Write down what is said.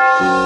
Bye.